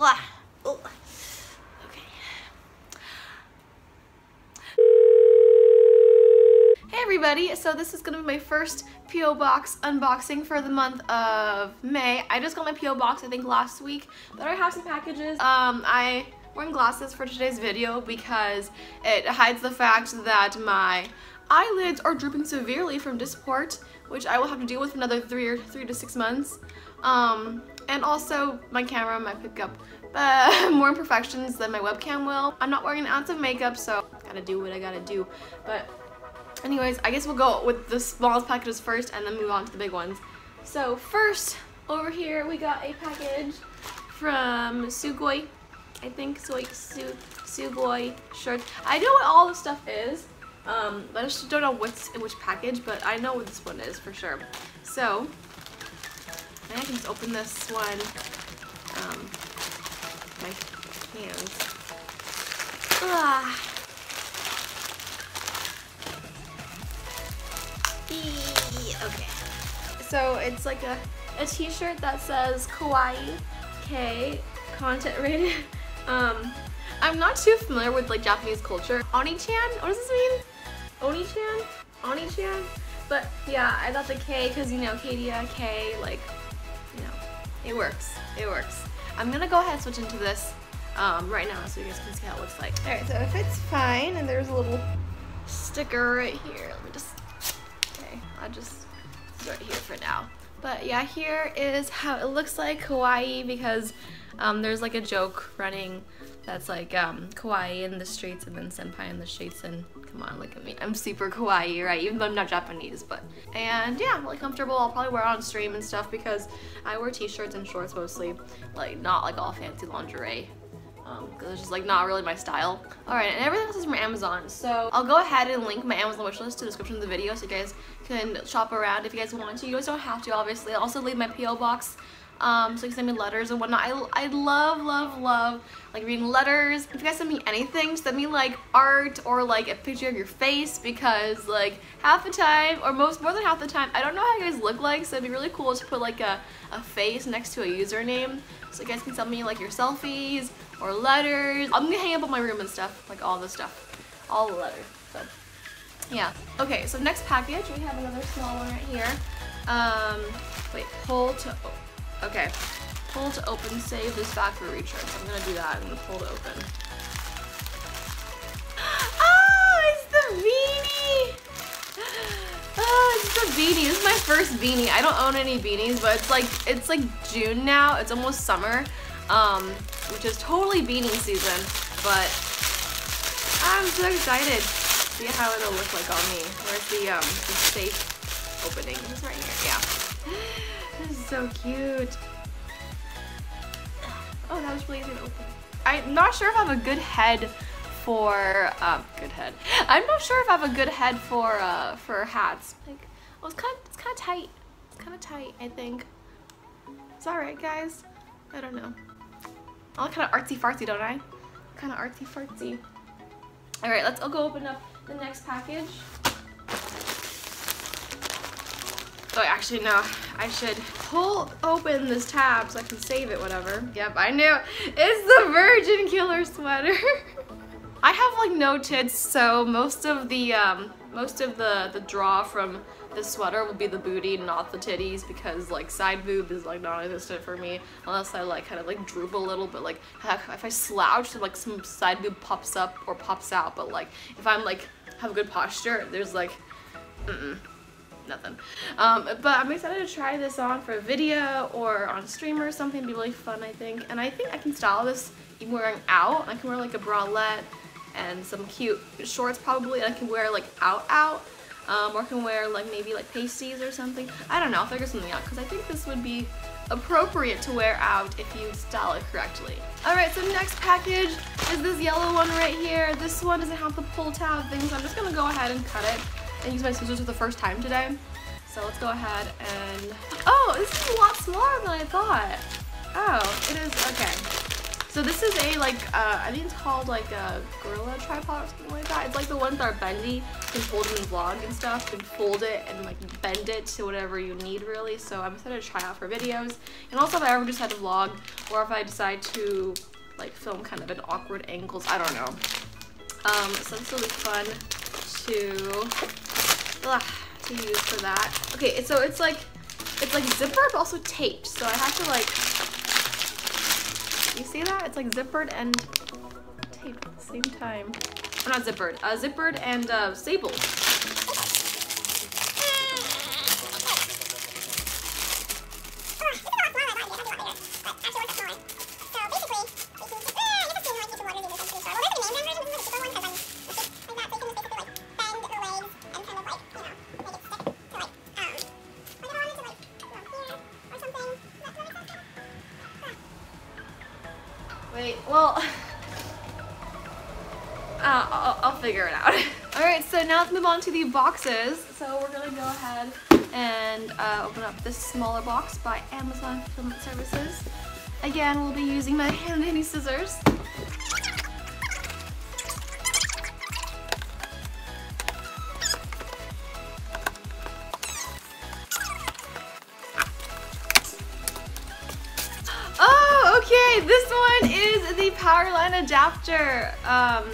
Blah. Hey everybody, so this is gonna be my first P.O. Box unboxing for the month of May. I just got my P.O. Box I think last week, but I have some packages. Um, I wearing glasses for today's video because it hides the fact that my eyelids are drooping severely from Dysport, which I will have to deal with another three or three to six months. Um, and also my camera might pick up uh, more imperfections than my webcam will. I'm not wearing an ounce of makeup, so gotta do what I gotta do. But anyways, I guess we'll go with the smallest packages first and then move on to the big ones. So first, over here we got a package from Sugoi. I think Soy Su, Sugoi shirt. I know what all the stuff is. Um, I just don't know what's in which package, but I know what this one is for sure. So, I can just open this one. Um, my hands. Ah. Okay. So it's like a, a t-shirt that says Kawaii K content rated. Um, I'm not too familiar with like Japanese culture. Oni-chan? What does this mean? Oni-chan? Oni-chan? But yeah, I thought the K because you know Kaedia, K, like, it works. It works. I'm gonna go ahead and switch into this um, right now so you guys can see how it looks like. Alright, so if it's fine and there's a little sticker right here. Let me just, okay, I'll just start here for now. But yeah, here is how it looks like kawaii because um, there's like a joke running that's like um, kawaii in the streets and then senpai in the streets and come on look at me I'm super kawaii right even though I'm not Japanese but and yeah I'm really comfortable I'll probably wear it on stream and stuff because I wear t-shirts and shorts mostly like not like all fancy lingerie Um, because um, it's just like not really my style. Alright, and everything else is from Amazon. So I'll go ahead and link my Amazon wishlist to the description of the video so you guys can shop around if you guys want to. You guys don't have to, obviously. I'll also leave my P.O. box um, so you can send me letters and whatnot. I, I love, love, love like reading letters. If you guys send me anything, send me like art or like a picture of your face because like half the time or most more than half the time, I don't know how you guys look like so it'd be really cool to put like a, a face next to a username so you guys can send me like your selfies or letters. I'm gonna hang up on my room and stuff, like all the stuff, all the letters. So yeah. Okay, so next package, we have another small one right here. Um, wait, pull to, okay. Pull to open, save this factory recharge. I'm gonna do that, I'm gonna pull to open. Oh, it's the beanie! Oh, it's the beanie. This is my first beanie. I don't own any beanies, but it's like it's like June now. It's almost summer, um, which is totally beanie season. But I'm so excited. See how it'll look like on me. Where's the um the safe opening? It's right here. Yeah. This is so cute. Oh, that was really easy to open. I'm not sure if I have a good head for um, good head. I'm not sure if I have a good head for uh, for hats. Like, well, it's kind of it's kind of tight. It's kind of tight. I think. It's all right, guys. I don't know. I look kind of artsy fartsy, don't I? Kind of artsy fartsy. All right, let's. Go open up the next package. Oh, actually, no. I should pull open this tab so I can save it, whatever. Yep, I knew. It's the Virgin Killer sweater. I have like no tits, so most of the um, most of the the draw from the sweater will be the booty, not the titties, because like side boob is like non-existent for me unless I like kind of like droop a little. But like if I slouch, like some side boob pops up or pops out. But like if I'm like have a good posture, there's like mm -mm, nothing. Um, but I'm excited to try this on for a video or on a stream or something. It'd be really fun, I think. And I think I can style this even wearing out. I can wear like a bralette and some cute shorts probably and I can wear like out out um, or can wear like maybe like pasties or something. I don't know, I'll figure something out because I think this would be appropriate to wear out if you style it correctly. Alright, so next package is this yellow one right here. This one doesn't have the pull tab thing, so I'm just gonna go ahead and cut it and use my scissors for the first time today. So let's go ahead and... Oh, this is a lot smaller than I thought. Oh, it is, okay. So this is a like uh, I think it's called like a gorilla tripod or something like that. It's like the ones that are bendy. You can hold them in vlog and stuff. Can fold it and like bend it to whatever you need really. So I'm excited to try out for videos. And also if I ever decide to vlog or if I decide to like film kind of at awkward angles, I don't know. Um, so this will be fun to, ugh, to use for that. Okay, so it's like it's like zipper but also taped. So I have to like you see that? It's like zippered and taped at the same time. Or not zippered, uh, zippered and uh, stapled. Wait, well, uh, I'll, I'll figure it out. All right, so now let's move on to the boxes. So we're gonna go ahead and uh, open up this smaller box by Amazon Fulfillment Services. Again, we'll be using my hand handy scissors. Is the Powerline adapter. Um,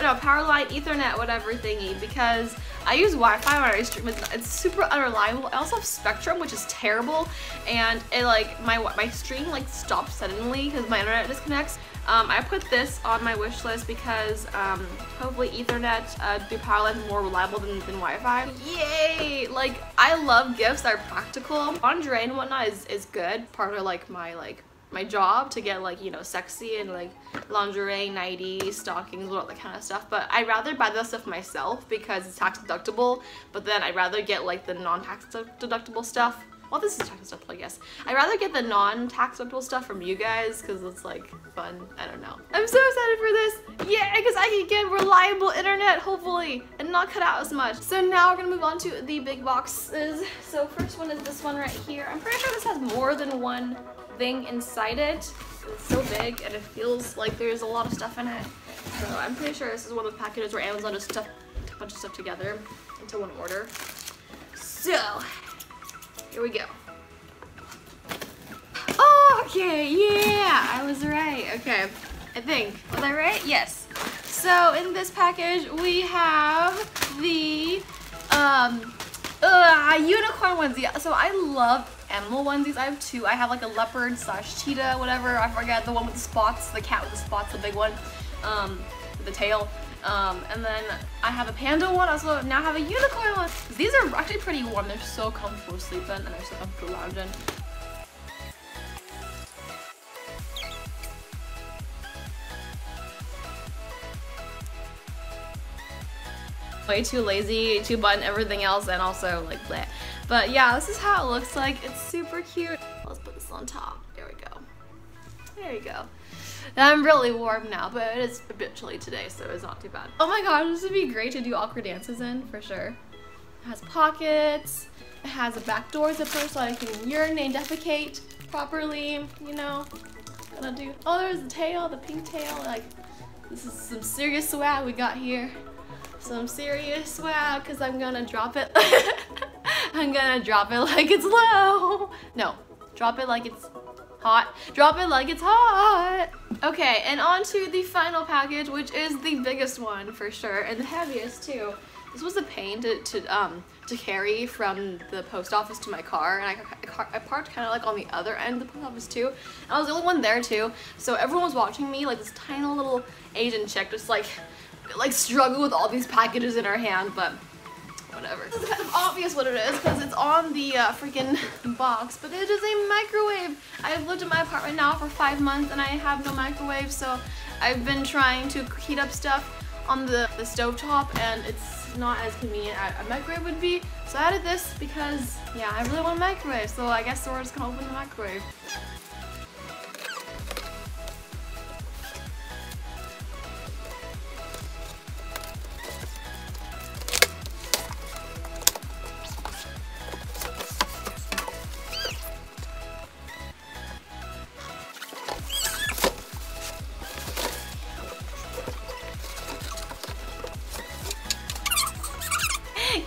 no, Powerline Ethernet, whatever thingy, because I use Wi-Fi when I stream. It's super unreliable. I also have Spectrum, which is terrible, and it like my my stream like stops suddenly because my internet disconnects. Um, I put this on my wish list because um, hopefully Ethernet uh, through is more reliable than, than Wi-Fi. Yay! Like I love gifts that are practical. Lingerie and whatnot is is good. Part of like my like my job to get like you know sexy and like lingerie 90 stockings all that kind of stuff. But i'd rather buy that stuff myself because it's tax deductible but then i'd rather get like the non-tax deductible stuff well this is tax deductible i guess. I'd rather get the non-tax deductible stuff from you guys because it's like fun. I don't know. I'm so excited for this! Yeah because i can get reliable internet hopefully and not cut out as much. So now we're gonna move on to the big boxes. So first one is this one right here. I'm pretty sure this has more than one thing inside it. It's so big and it feels like there's a lot of stuff in it. So I'm pretty sure this is one of the packages where Amazon just stuffed a bunch of stuff together into one order. So, here we go. Oh, okay, yeah, I was right. Okay, I think. Was I right? Yes. So in this package, we have the um, uh, unicorn onesie. So I love animal onesies. I have two. I have like a leopard slash cheetah, whatever. I forget the one with the spots, the cat with the spots, the big one, um, the tail. Um, and then I have a panda one. Also now have a unicorn one. These pretty warm. They're so comfortable sleeping and they're so comfortable lounging. way too lazy to button everything else and also like bleh. But yeah, this is how it looks like. It's super cute. Let's put this on top. There we go. There you go. I'm really warm now, but it is a bit chilly today, so it's not too bad. Oh my gosh, this would be great to do awkward dances in, for sure. It has pockets. It has a back door zipper so I can urinate and defecate properly, you know. Gonna do, oh, there's the tail, the pink tail. Like, this is some serious swag we got here. Some serious swag, because I'm gonna drop it. I'm gonna drop it like it's low. No, drop it like it's hot. Drop it like it's hot. Okay, and on to the final package, which is the biggest one for sure, and the heaviest too. This was a pain to, to, um, to carry from the post office to my car, and I, I, parked kind of like on the other end of the post office too, and I was the only one there too, so everyone was watching me, like this tiny little Asian chick just like, like struggle with all these packages in her hand, but whatever. It's kind of obvious what it is because it's on the uh, freaking box, but it is a microwave. I've lived in my apartment now for five months and I have no microwave, so I've been trying to heat up stuff on the, the stove top and it's not as convenient as a microwave would be. So I added this because, yeah, I really want a microwave, so I guess we're just gonna open the microwave.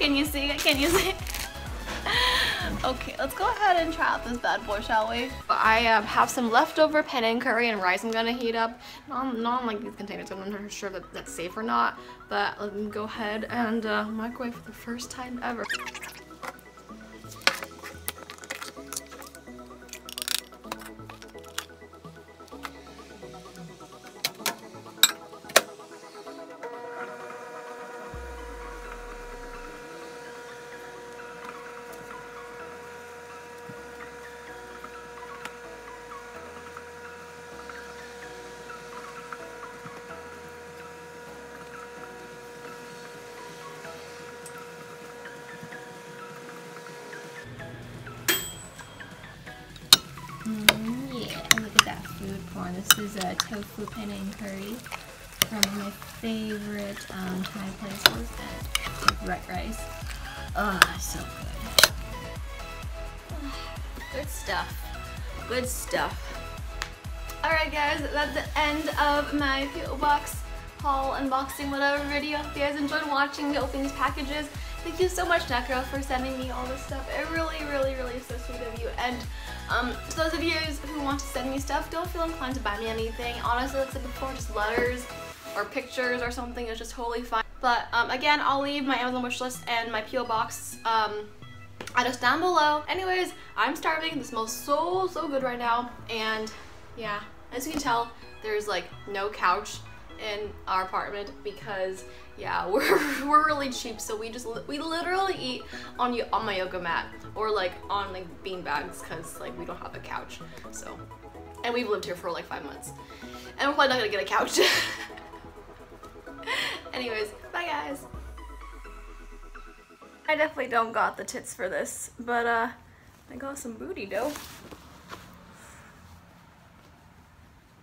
Can you see? Can you see? Okay, let's go ahead and try out this bad boy, shall we? I uh, have some leftover penne curry and rice I'm gonna heat up. Not, not like these containers, I'm not sure that that's safe or not, but let me go ahead and uh, microwave for the first time ever. This is a tofu penne curry from my favorite um, Thai places and white rice. Oh, so good. Good stuff. Good stuff. Alright guys, that's the end of my PO Box haul, unboxing, whatever video. If you guys enjoyed watching me open these packages, thank you so much Necro for sending me all this stuff. It really, really, really is so sweet of you. And um, to those of you who want to send me stuff, don't feel inclined to buy me anything. Honestly, like I said before, just letters or pictures or something is just totally fine. But um, again, I'll leave my Amazon wishlist and my PO box um, address down below. Anyways, I'm starving. This smells so, so good right now. And yeah, as you can tell, there's like no couch in our apartment because yeah, we're, we're really cheap. So we just, we literally eat on, on my yoga mat or like on like bean bags because like we don't have a couch. So, and we've lived here for like five months and we're probably not gonna get a couch. Anyways, bye guys. I definitely don't got the tits for this, but uh, I got some booty though.